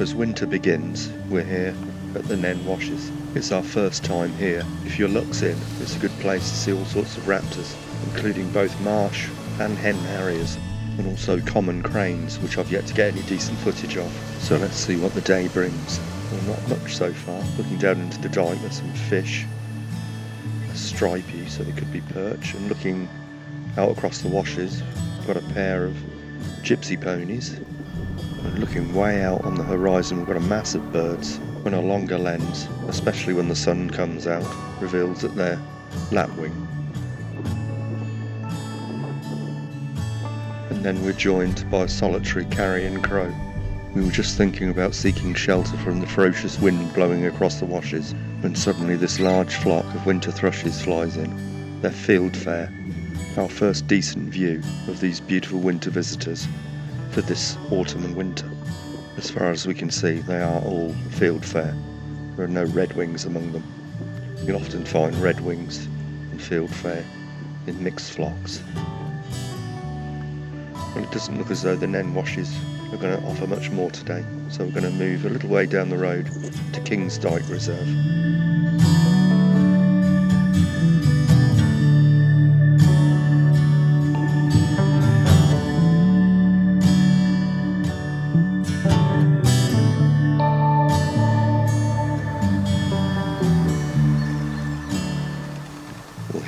As winter begins, we're here at the Nene Washes. It's our first time here. If your luck's in, it's a good place to see all sorts of raptors, including both marsh and hen harriers, and also common cranes, which I've yet to get any decent footage of. So let's see what the day brings. Well, not much so far. Looking down into the dike, there's some fish, a stripy, so they could be perch, and looking out across the washes, got a pair of gypsy ponies. Looking way out on the horizon, we've got a mass of birds. When a longer lens, especially when the sun comes out, reveals that they're lapwing. And then we're joined by a solitary carrion crow. We were just thinking about seeking shelter from the ferocious wind blowing across the washes when suddenly this large flock of winter thrushes flies in. They're fieldfare, our first decent view of these beautiful winter visitors for this autumn and winter. As far as we can see, they are all fieldfare. There are no redwings among them. You'll often find redwings and fieldfare in mixed flocks. Well, it doesn't look as though the Nene washes are going to offer much more today, so we're going to move a little way down the road to Kings Dyke Reserve.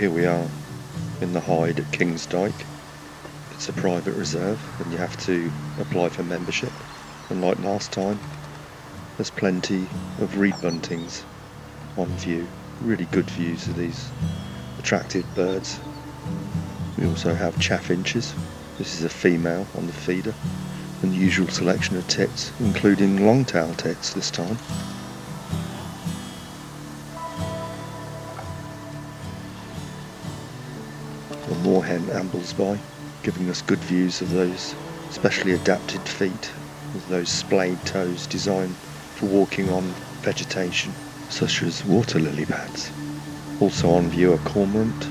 Here we are in the hide at King's Dyke. It's a private reserve and you have to apply for membership. And like last time, there's plenty of reed buntings on view. Really good views of these attractive birds. We also have chaffinches. This is a female on the feeder. And the usual selection of tits, including long-tailed tits this time. The moorhen ambles by, giving us good views of those specially adapted feet with those splayed toes designed for walking on vegetation, such as water lily pads. Also on view are cormorant,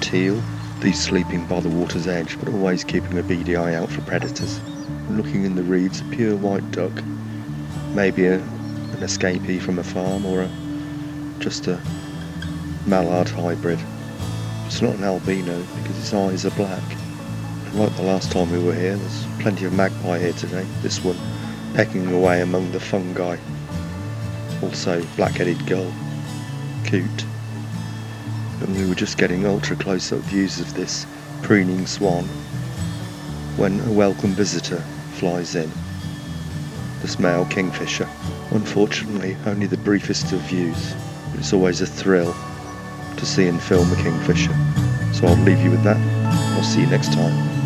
teal, these sleeping by the water's edge but always keeping a beady eye out for predators. Looking in the reeds, a pure white duck, maybe a, an escapee from a farm or a, just a mallard hybrid. It's not an albino because its eyes are black. And like the last time we were here, there's plenty of magpie here today. This one pecking away among the fungi. Also black-headed gull, Cute. And we were just getting ultra close-up views of this preening swan when a welcome visitor flies in. This male kingfisher. Unfortunately, only the briefest of views, but it's always a thrill to see and film a kingfisher. So I'll leave you with that. I'll see you next time.